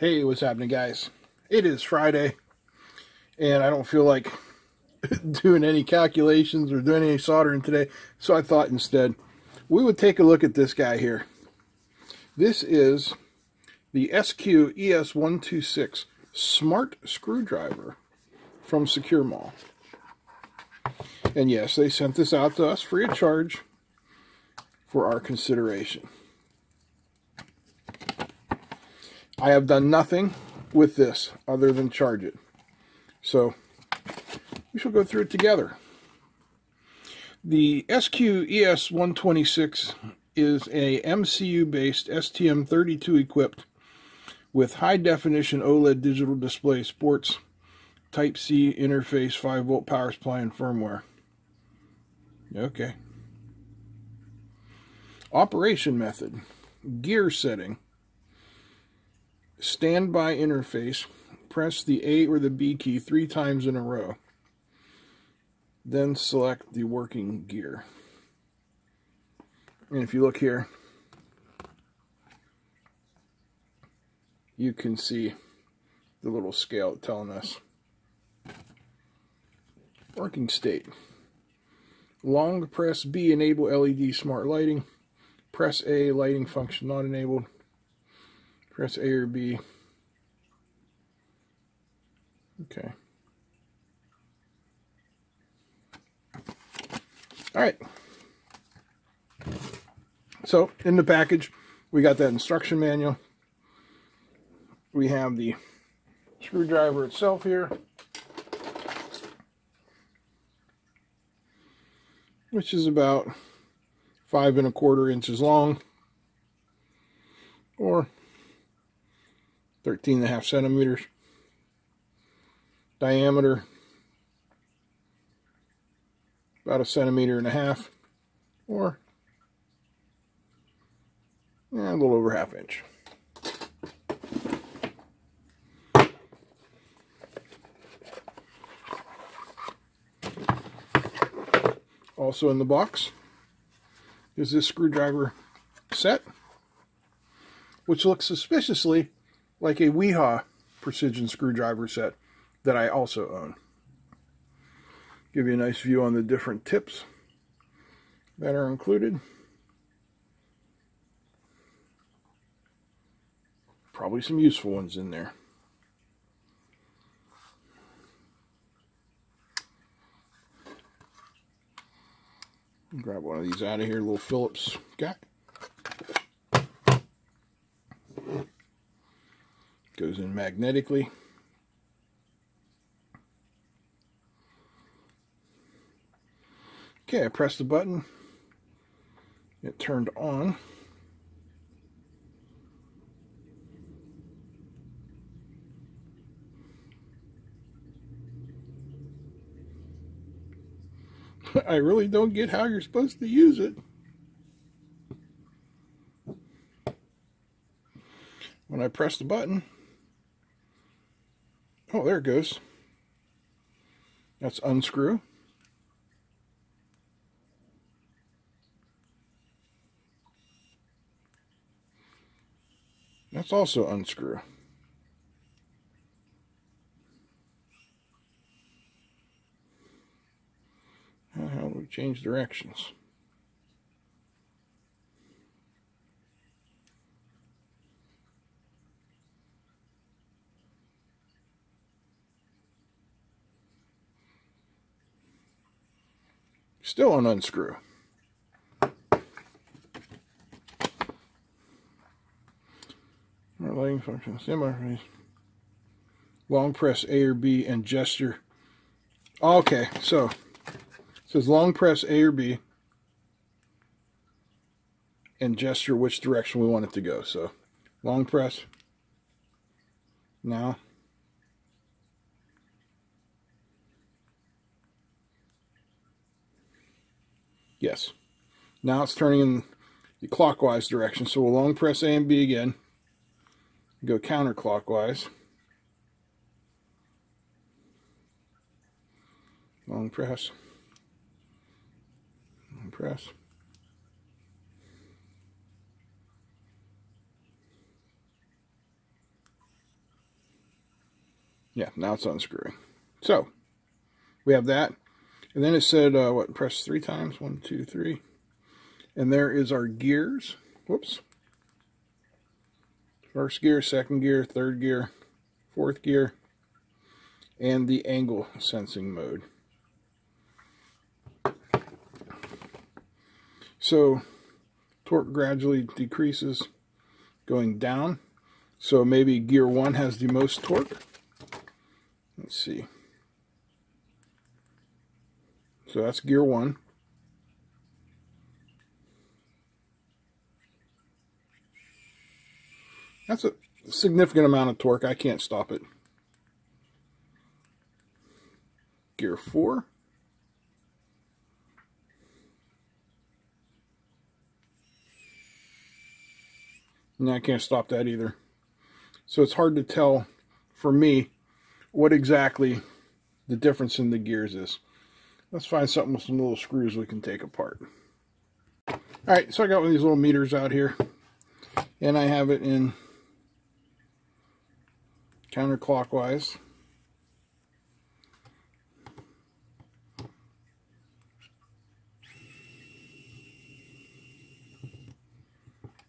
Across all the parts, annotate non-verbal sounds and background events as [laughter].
Hey, what's happening, guys? It is Friday, and I don't feel like [laughs] doing any calculations or doing any soldering today, so I thought instead we would take a look at this guy here. This is the SQ ES126 Smart Screwdriver from Sequre Mall. And yes, they sent this out to us free of charge for our consideration. I have done nothing with this other than charge it. So we shall go through it together. The SQ ES126 is a MCU-based STM32 equipped with high-definition OLED digital display sports Type-C interface 5-volt power supply and firmware. Okay. Operation method. Gear setting. Standby interface. Press the A or the B key three times in a row. Then select the working gear. And if you look here, you can see the little scale telling us working state. Long press B enable LED smart lighting. Press A lighting function not enabled. Press A or B. Okay. All right. So in the package, we got that instruction manual. We have the screwdriver itself here. Which is about five and a quarter inches long. Or 13 and a half centimeters. Diameter about a centimeter and a half or a little over half inch. Also in the box is this screwdriver set, which looks suspiciously like a Wiha precision screwdriver set that I also own. Give you a nice view on the different tips that are included. Probably some useful ones in there. Grab one of these out of here, little Phillips guy. Goes in magnetically. Okay, I pressed the button. It turned on. [laughs] I really don't get how you're supposed to use it. When I press the button, oh, there it goes. That's unscrew. That's also unscrew. How do we change directions? Still an unscrew. lighting function, semi long press A or B and gesture. Okay, so it says long press A or B and gesture which direction we want it to go. So long press now. Yes. Now it's turning in the clockwise direction. So we'll long press A and B again go counterclockwise. Long press. Long press. Yeah, now it's unscrewing. So, we have that. And then it said, uh, what, press three times? One, two, three. And there is our gears. Whoops. First gear, second gear, third gear, fourth gear, and the angle sensing mode. So torque gradually decreases going down. So maybe gear one has the most torque. Let's see. So that's gear one. That's a significant amount of torque. I can't stop it. Gear 4. And I can't stop that either. So it's hard to tell, for me, what exactly the difference in the gears is. Let's find something with some little screws we can take apart. Alright, so I got one of these little meters out here. And I have it in counterclockwise.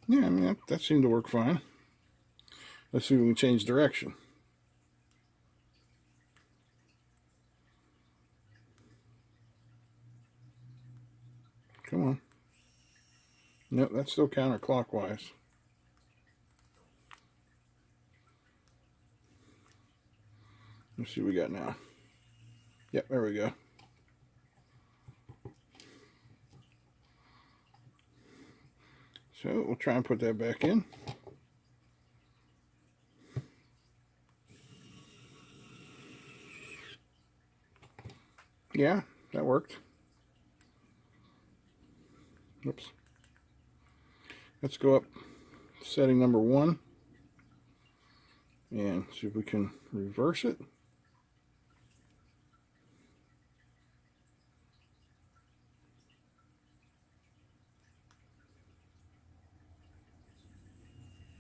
Yeah, I mean, that, that seemed to work fine. Let's see if we can change direction. Come on. Nope, that's still counterclockwise. Let's see what we got now. Yep, there we go. So we'll try and put that back in. Yeah, that worked. Oops. Let's go up setting number one and see if we can reverse it.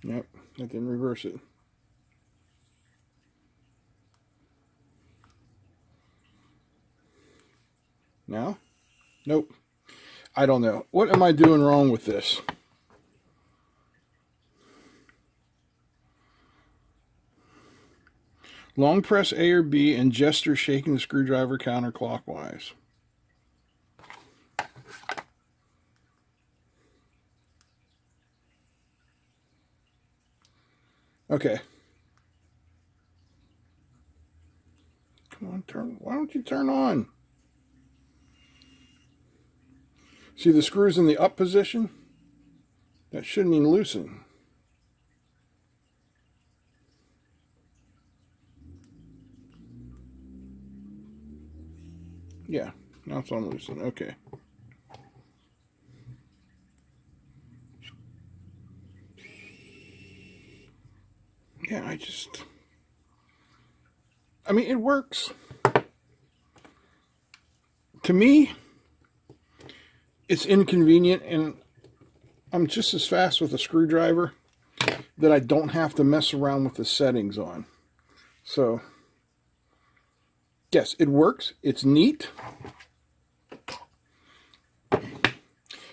Yep, I didn't reverse it. Now? Nope. I don't know. What am I doing wrong with this? Long press A or B and gesture shaking the screwdriver counterclockwise. Okay. Come on, turn. Why don't you turn on? See the screws in the up position? That shouldn't even loosen. Yeah, now it's on loosen. Okay. yeah, I just, I mean, it works. To me, it's inconvenient, and I'm just as fast with a screwdriver that I don't have to mess around with the settings on. So, yes, it works. It's neat.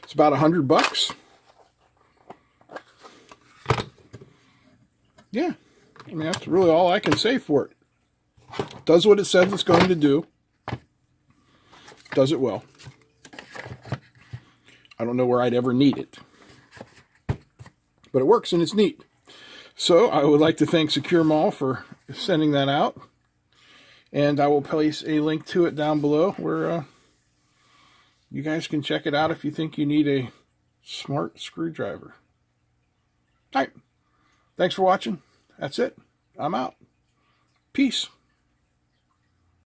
It's about a hundred bucks. Yeah. I mean, that's really all I can say for it. Does what it says it's going to do. Does it well. I don't know where I'd ever need it. But it works and it's neat. So I would like to thank Sequre Mall for sending that out. And I will place a link to it down below where uh, you guys can check it out if you think you need a smart screwdriver. All right. Thanks for watching. That's it. I'm out. Peace.